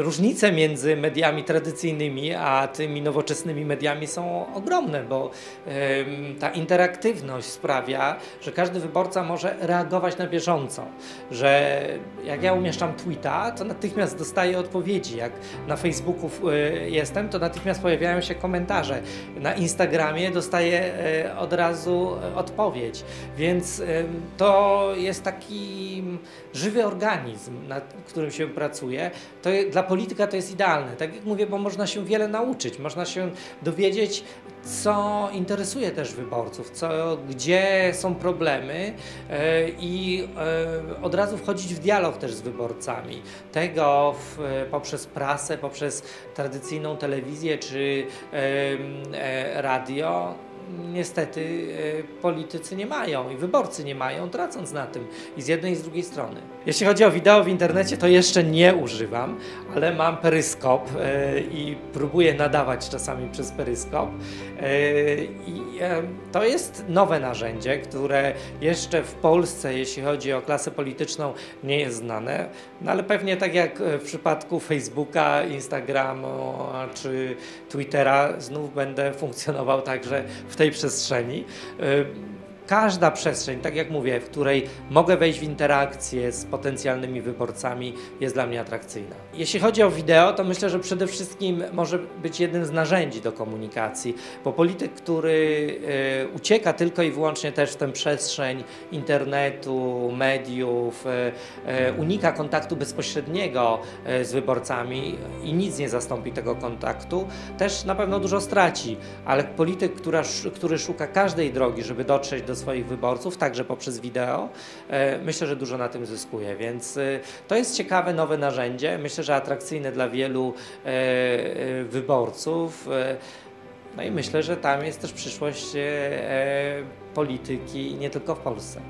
różnice między mediami tradycyjnymi a tymi nowoczesnymi mediami są ogromne, bo ta interaktywność sprawia, że każdy wyborca może reagować na bieżąco, że jak ja umieszczam tweeta, to natychmiast dostaję odpowiedzi. Jak na Facebooku y, jestem, to natychmiast pojawiają się komentarze. Na Instagramie dostaję y, od razu odpowiedź. Więc to jest taki żywy organizm, nad którym się pracuje. To dla polityka to jest idealne. Tak jak mówię, bo można się wiele nauczyć, można się dowiedzieć, co interesuje też wyborców, co, gdzie są problemy e, i e, od razu wchodzić w dialog też z wyborcami. Tego w, poprzez prasę, poprzez tradycyjną telewizję czy e, radio niestety e, politycy nie mają i wyborcy nie mają, tracąc na tym i z jednej i z drugiej strony. Jeśli chodzi o wideo w internecie, to jeszcze nie używam, ale mam peryskop e, i próbuję nadawać czasami przez peryskop. E, I to jest nowe narzędzie, które jeszcze w Polsce, jeśli chodzi o klasę polityczną, nie jest znane, no ale pewnie tak jak w przypadku Facebooka, Instagramu czy Twittera, znów będę funkcjonował także w tej przestrzeni. Każda przestrzeń, tak jak mówię, w której mogę wejść w interakcję z potencjalnymi wyborcami, jest dla mnie atrakcyjna. Jeśli chodzi o wideo, to myślę, że przede wszystkim może być jednym z narzędzi do komunikacji, bo polityk, który y, ucieka tylko i wyłącznie też w tę przestrzeń internetu, mediów, y, y, unika kontaktu bezpośredniego z wyborcami i nic nie zastąpi tego kontaktu, też na pewno dużo straci, ale polityk, który szuka każdej drogi, żeby dotrzeć do swoich wyborców, także poprzez wideo, e, myślę, że dużo na tym zyskuje. Więc e, to jest ciekawe, nowe narzędzie. Myślę, że atrakcyjne dla wielu e, wyborców. No i myślę, że tam jest też przyszłość polityki nie tylko w Polsce.